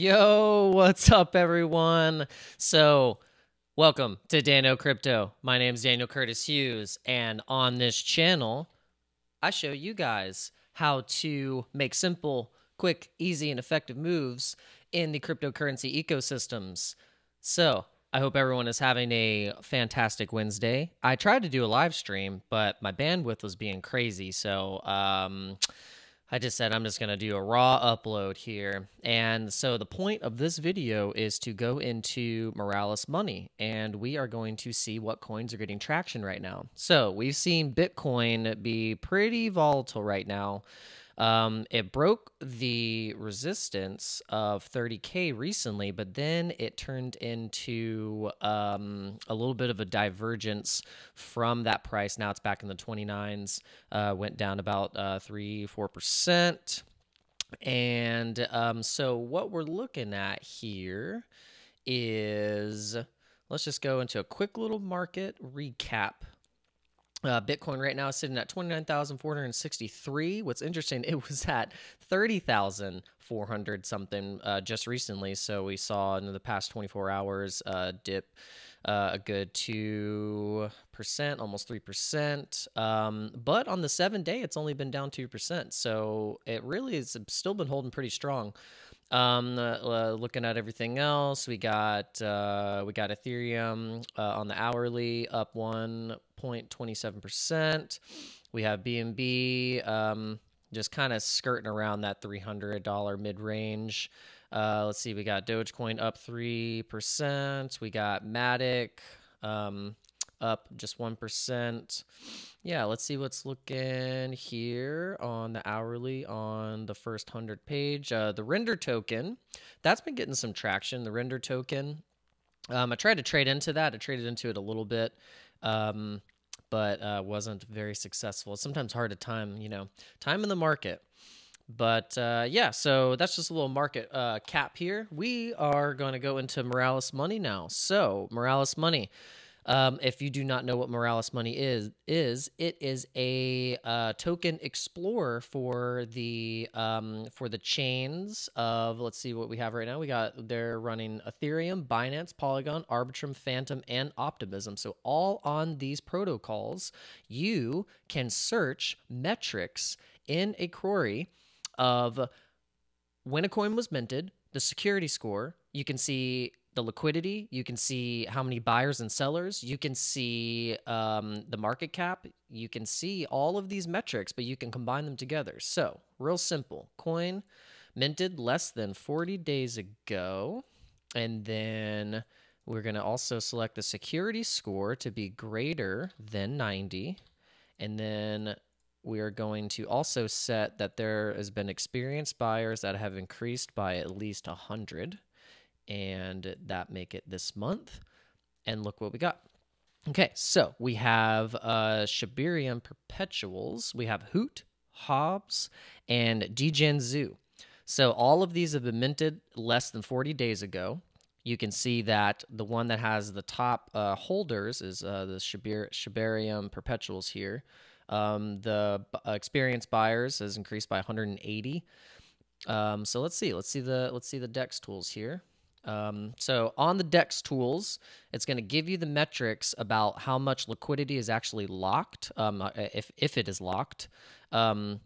Yo, what's up, everyone? So, welcome to Dano Crypto. My name is Daniel Curtis Hughes, and on this channel, I show you guys how to make simple, quick, easy, and effective moves in the cryptocurrency ecosystems. So, I hope everyone is having a fantastic Wednesday. I tried to do a live stream, but my bandwidth was being crazy, so um, I just said I'm just going to do a raw upload here. And so the point of this video is to go into Moralis Money and we are going to see what coins are getting traction right now. So we've seen Bitcoin be pretty volatile right now. Um, it broke the resistance of 30K recently, but then it turned into um, a little bit of a divergence from that price. Now it's back in the 29s, uh, went down about uh, 3 4%. And um, so what we're looking at here is let's just go into a quick little market recap uh, Bitcoin right now is sitting at 29,463. What's interesting, it was at 30,400 something uh, just recently. So we saw in the past 24 hours uh, dip uh, a good 2%, almost 3%. Um, but on the seven day, it's only been down 2%. So it really has still been holding pretty strong. Um, uh, looking at everything else, we got uh, we got Ethereum uh, on the hourly up one point twenty seven percent. We have BNB um, just kind of skirting around that three hundred dollar mid range. Uh, let's see, we got Dogecoin up three percent. We got Matic um, up just 1%. Yeah, let's see what's looking here on the hourly on the first 100 page. Uh, the render token, that's been getting some traction. The render token, um, I tried to trade into that. I traded into it a little bit. Um, but uh, wasn't very successful. It's sometimes hard to time, you know, time in the market. But uh, yeah, so that's just a little market uh, cap here. We are going to go into Moralis Money now. So Moralis Money. Um, if you do not know what Moralis Money is, is it is a uh, token explorer for the um, for the chains of let's see what we have right now. We got they're running Ethereum, Binance, Polygon, Arbitrum, Fantom, and Optimism. So all on these protocols, you can search metrics in a query of when a coin was minted, the security score. You can see the liquidity. You can see how many buyers and sellers. You can see um, the market cap. You can see all of these metrics, but you can combine them together. So, real simple coin minted less than 40 days ago. And then we're going to also select the security score to be greater than 90. And then we are going to also set that there has been experienced buyers that have increased by at least 100 and that make it this month. And look what we got. Okay, so we have uh, Shibarium Perpetuals, we have Hoot, Hobbs, and Degen Zoo. So all of these have been minted less than 40 days ago. You can see that the one that has the top uh, holders is uh, the Shibarium Perpetuals here. Um, the uh, experienced buyers has increased by 180. Um, so let's see. Let's see the let's see the Dex tools here. Um, so on the DEX tools, it's going to give you the metrics about how much liquidity is actually locked, um, uh, if, if it is locked. Um,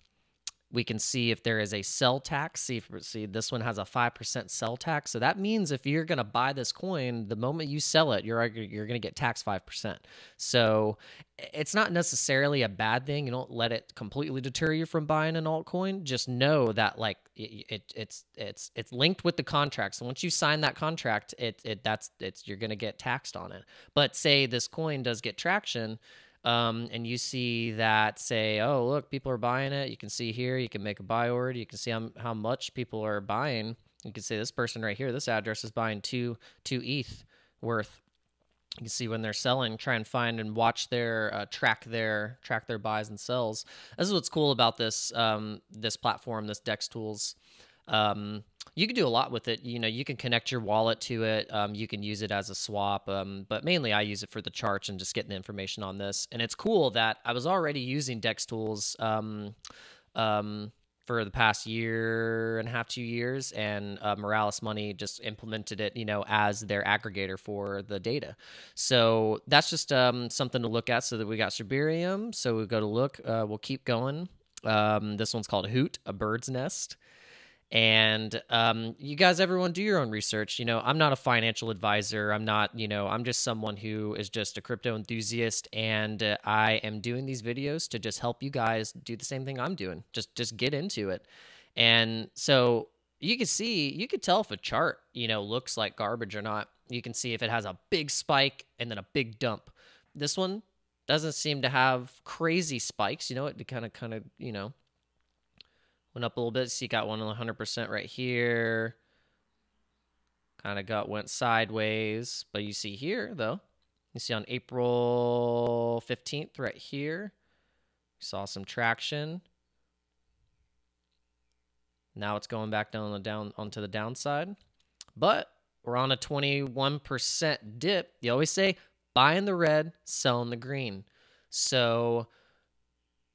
we can see if there is a sell tax. See, if, see this one has a 5% sell tax. So that means if you're going to buy this coin, the moment you sell it, you're, you're going to get taxed 5%. So it's not necessarily a bad thing. You don't let it completely deter you from buying an altcoin. Just know that like it, it it's it's it's linked with the contract. So once you sign that contract, it it that's it's you're going to get taxed on it. But say this coin does get traction, um, and you see that say, oh, look, people are buying it. You can see here, you can make a buy order. You can see how, how much people are buying. You can see this person right here, this address is buying two, two ETH worth. You can see when they're selling, try and find and watch their uh, track their track their buys and sells. This is what's cool about this um, this platform, this Dex Tools. Um, you can do a lot with it. You know, you can connect your wallet to it. Um, you can use it as a swap. Um, but mainly, I use it for the charts and just getting the information on this. And it's cool that I was already using Dex Tools um, um, for the past year and a half, two years, and uh, Moralis Money just implemented it, you know, as their aggregator for the data. So that's just um, something to look at. So that we got Shibarium. So we go to look. Uh, we'll keep going. Um, this one's called Hoot, a bird's nest. And um, you guys, everyone, do your own research. You know, I'm not a financial advisor. I'm not, you know, I'm just someone who is just a crypto enthusiast, and uh, I am doing these videos to just help you guys do the same thing I'm doing. Just, just get into it. And so you can see, you could tell if a chart, you know, looks like garbage or not. You can see if it has a big spike and then a big dump. This one doesn't seem to have crazy spikes. You know, it kind of, kind of, you know, went up a little bit. So you got one 100% right here. Kind of got went sideways. But you see here, though, you see on April 15th right here, saw some traction. Now it's going back down the down onto the downside. But we're on a 21% dip. You always say buy in the red, sell in the green. So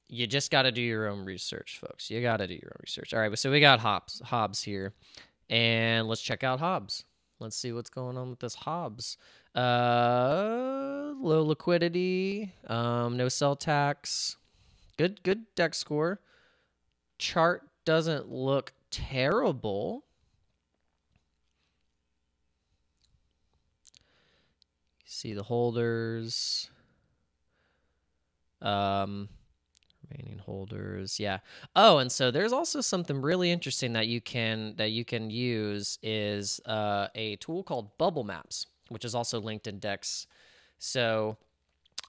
you just got to do your own research, folks. You got to do your own research. All right, so we got Hobbs, Hobbs here, and let's check out Hobbs. Let's see what's going on with this Hobbs. Uh, low liquidity, um, no sell tax, good good deck score. Chart doesn't look terrible. See the holders. Um, holders yeah. Oh and so there's also something really interesting that you can that you can use is uh, a tool called bubble maps which is also linked in dex. So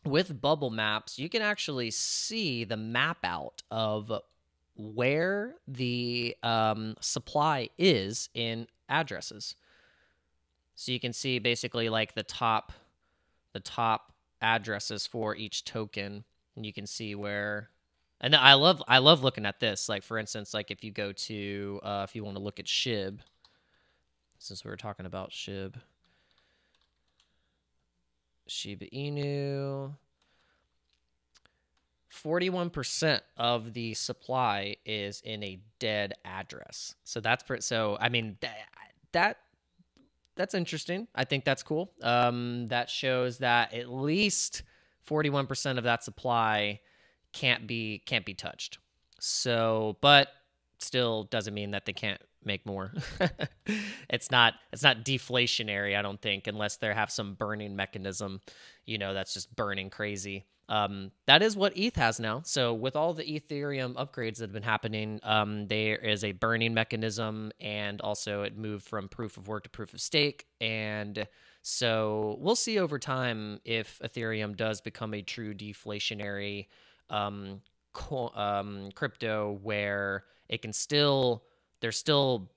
with bubble maps you can actually see the map out of where the um, supply is in addresses. So you can see basically like the top the top addresses for each token and you can see where and I love I love looking at this. Like for instance, like if you go to uh, if you want to look at Shib, since we were talking about Shib, Shiba Inu. 41% of the supply is in a dead address. So that's per, so I mean that, that that's interesting. I think that's cool. Um, that shows that at least 41% of that supply can't be can't be touched. So, but still doesn't mean that they can't make more. it's not it's not deflationary, I don't think, unless they have some burning mechanism, you know, that's just burning crazy. Um, that is what ETH has now. So with all the Ethereum upgrades that have been happening, um, there is a burning mechanism, and also it moved from proof of work to proof of stake. And so we'll see over time if Ethereum does become a true deflationary um, co- um, crypto where it can still there's still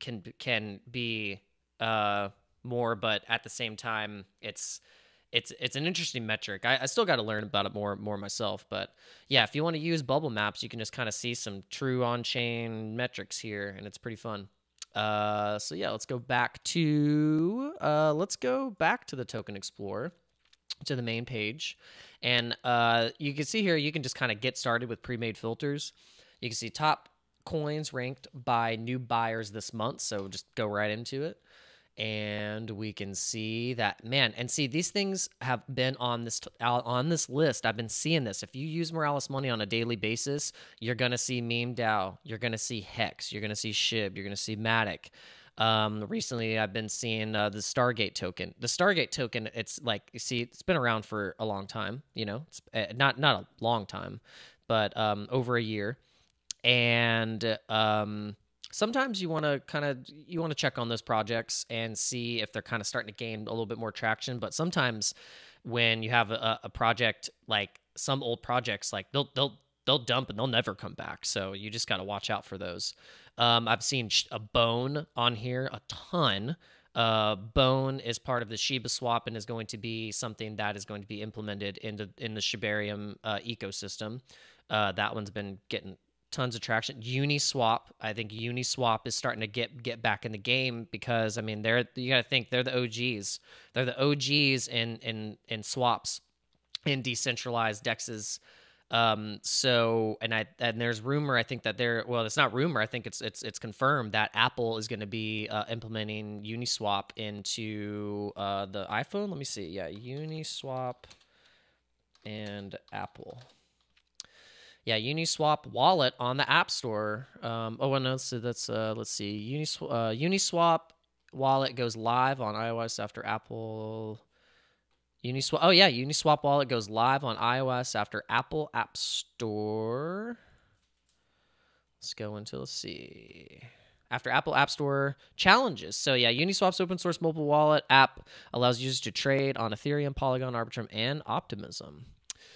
can can be uh, more, but at the same time, it's it's it's an interesting metric. I, I still got to learn about it more more myself, but yeah, if you want to use bubble maps, you can just kind of see some true on chain metrics here, and it's pretty fun. Uh, so yeah, let's go back to uh, let's go back to the Token Explorer to the main page. And uh, you can see here, you can just kind of get started with pre-made filters. You can see top coins ranked by new buyers this month. So just go right into it. And we can see that man, and see these things have been on this on this list. I've been seeing this. If you use Moralis money on a daily basis, you're gonna see Meme DAO, you're gonna see Hex, you're gonna see Shib, you're gonna see Matic. Um, recently, I've been seeing uh, the Stargate token. The Stargate token, it's like you see, it's been around for a long time. You know, it's uh, not not a long time, but um, over a year. And um, sometimes you want to kind of you want to check on those projects and see if they're kind of starting to gain a little bit more traction. But sometimes when you have a, a project like some old projects, like they'll they'll they'll dump and they'll never come back. So you just got to watch out for those. Um, I've seen a bone on here a ton. Uh, bone is part of the Shiba swap and is going to be something that is going to be implemented into in the Shibarium uh, ecosystem. Uh, that one's been getting tons of traction. Uniswap, I think Uniswap is starting to get get back in the game because I mean they're you got to think they're the OGs. They're the OGs in in in swaps in decentralized dexes Um, so and I and there's rumor I think that there well it's not rumor I think it's it's it's confirmed that Apple is going to be uh, implementing Uniswap into uh, the iPhone. Let me see. Yeah, Uniswap and Apple. Yeah, Uniswap wallet on the App Store. Um, oh, well, no, so that's uh, let's see. Uniswap, uh, Uniswap wallet goes live on iOS after Apple Uniswap. Oh yeah, Uniswap wallet goes live on iOS after Apple App Store. Let's go into let's see. After Apple App Store challenges. So yeah, Uniswap's open source mobile wallet app allows users to trade on Ethereum, Polygon, Arbitrum, and Optimism.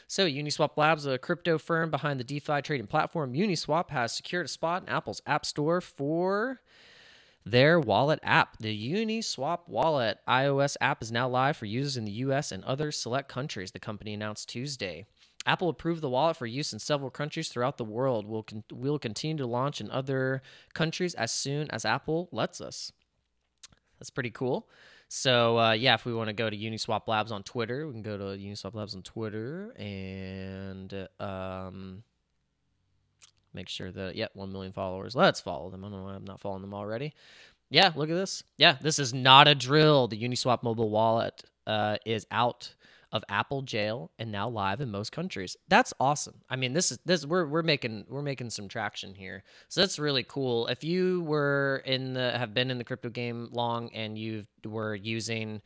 So, Uniswap Labs, a crypto firm behind the DeFi trading platform Uniswap, has secured a spot in Apple's App Store for their wallet app. The Uniswap Wallet iOS app is now live for users in the US and other select countries, the company announced Tuesday. Apple approved the wallet for use in several countries throughout the world. We'll, con- we'll continue to launch in other countries as soon as Apple lets us. That's pretty cool. So, uh, yeah, if we want to go to Uniswap Labs on Twitter, we can go to Uniswap Labs on Twitter and um, make sure that yeah, one million followers. Let's follow them. I don't know I'm not following them already. Yeah, look at this. Yeah, this is not a drill. The Uniswap mobile wallet uh, is out of Apple jail and now live in most countries. That's awesome. I mean, this is this we're we're making we're making some traction here. So that's really cool. If you were in the have been in the crypto game long and you were using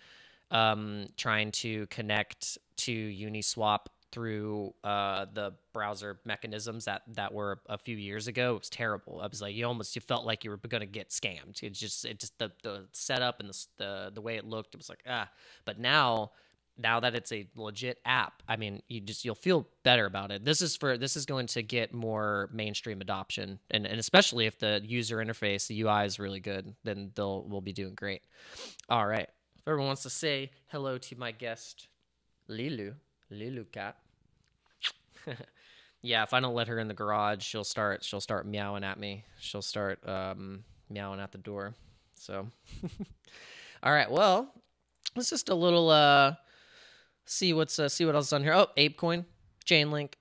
um trying to connect to Uniswap through uh, the browser mechanisms that that were a few years ago. It was terrible. I was like, you almost you felt like you were going to get scammed. It just it just the the setup and the, the the way it looked. It was like ah. But now now that it's a legit app, I mean, you just you'll feel better about it. This is for this is going to get more mainstream adoption, and and especially if the user interface, the UI is really good, then they'll will be doing great. All right, if everyone wants to say hello to my guest, Lilu, Lilu cat. yeah, if I don't let her in the garage, she'll start she'll start meowing at me. She'll start um, meowing at the door. So, all right. Well, it's just a little uh, see what's uh, see what else is on here. Oh, ApeCoin, Chainlink.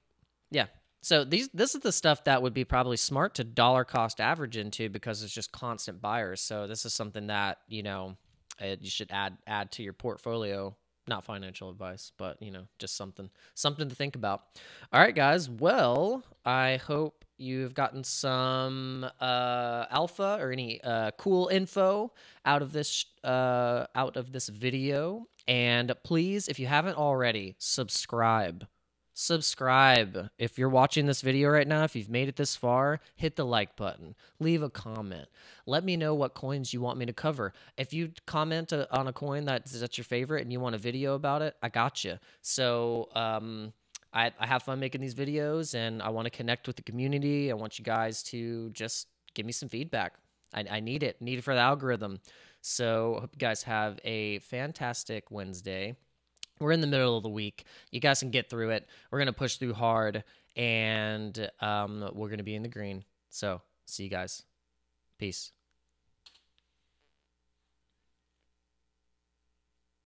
Yeah. So these this is the stuff that would be probably smart to dollar cost average into because it's just constant buyers. So this is something that you know uh, you should add add to your portfolio not financial advice, but you know, just something something to think about. All right, guys. Well, I hope you've gotten some uh, alpha or any uh, cool info out of this uh, out of this video. And please, if you haven't already, subscribe subscribe. If you're watching this video right now, if you've made it this far, hit the like button, leave a comment. Let me know what coins you want me to cover. If you comment on a coin that's, that's your favorite and you want a video about it, I got you. So, um, I, I have fun making these videos and I want to connect with the community. I want you guys to just give me some feedback. I, I need it, need it for the algorithm. So, hope you guys have a fantastic Wednesday. We're in the middle of the week. You guys can get through it. We're going to push through hard, and um, we're going to be in the green. So, see you guys. Peace.